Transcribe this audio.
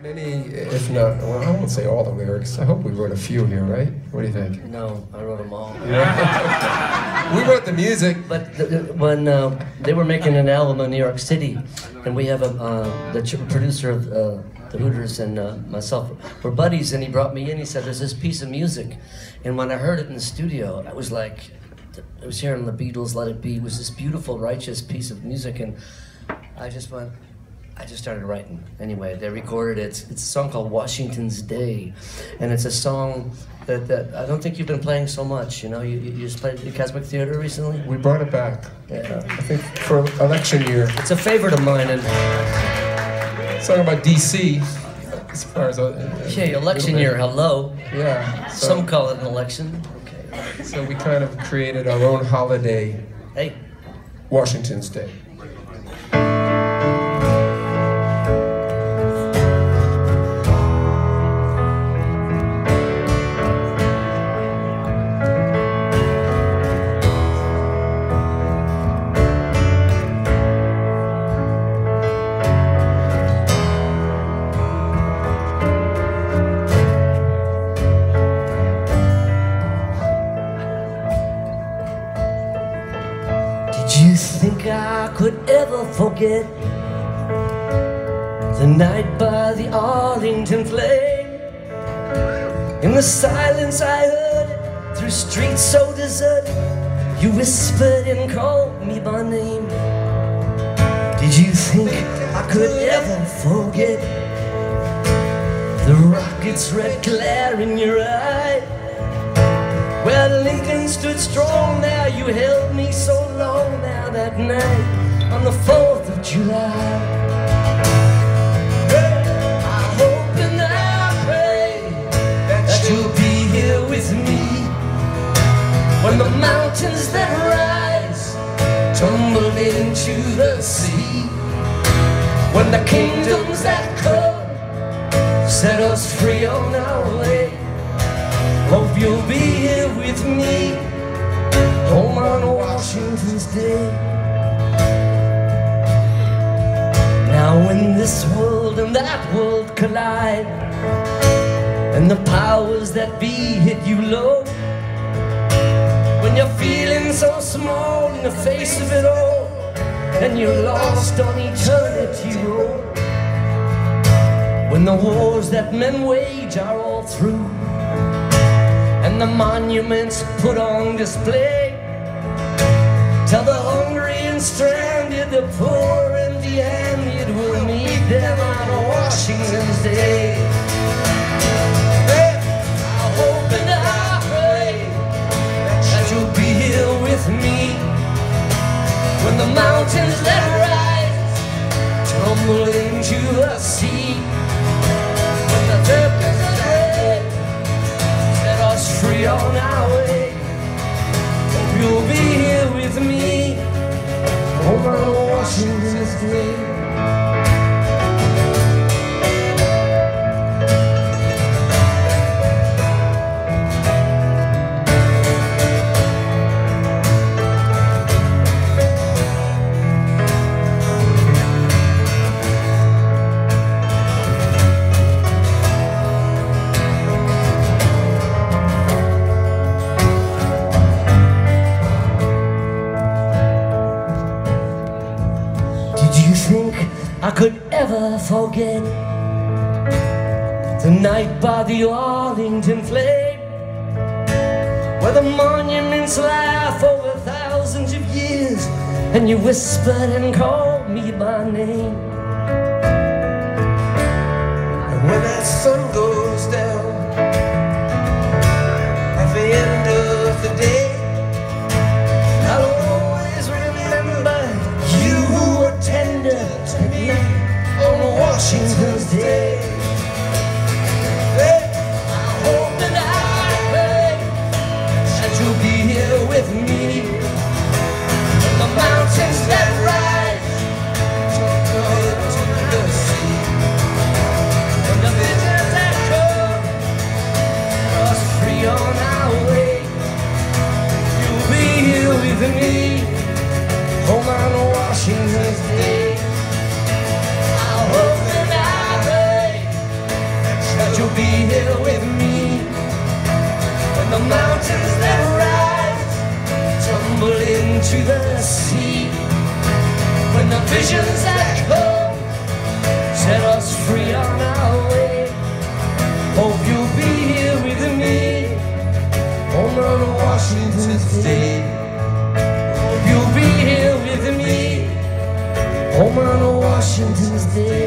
Many, if not, well, I won't say all the lyrics. I hope we wrote a few here, right? What do you think? No, I wrote them all. We wrote the music. But th- th- when uh, they were making an album in New York City, and we have a, uh, the producer of uh, the Hooters and uh, myself were buddies, and he brought me in. He said, "There's this piece of music," and when I heard it in the studio, I was like, I was hearing the Beatles, "Let It Be." It was this beautiful, righteous piece of music, and I just went. I just started writing. Anyway, they recorded it. It's, it's a song called Washington's Day, and it's a song that, that I don't think you've been playing so much. You know, you, you just played the Keswick Theater recently. We brought it back. Yeah. I think for election year. It's a favorite of mine, and It's talking about DC. As far as uh, yeah, election year. Hello. Yeah. So, Some call it an election. Okay. so we kind of created our own holiday, Hey, Washington's Day. Could ever forget the night by the Arlington flame? In the silence I heard it through streets so deserted. You whispered and called me by name. Did you think I could ever forget the rocket's red glare in your eye? Where Lincoln stood strong now, you held me so long now that night on the 4th of July. I hope and I pray that you'll be here with me when the mountains that rise tumble into the sea, when the kingdoms that come set us free on our way. Hope you'll be here with me home on Washington's Day. This world and that world collide, and the powers that be hit you low, when you're feeling so small in the face of it all, and you're lost on eternity road, when the wars that men wage are all through and the monuments put on display. Tell the hungry and stranded, the poor and the we'll meet them on Day. I hope and I pray that you'll be here with me when the mountains that rise tumble into the sea. The set us free on our way. Hope you'll be here with me. Ever forget the night by the Arlington flame? Where the monuments laugh over thousands of years and you whispered and called me by name. And when that sun goes i hope you'll be here with me. When the mountains that rise tumble into the sea. When the visions that come set us free on our way. Hope you'll be here with me. On Washington's Day. On Washington's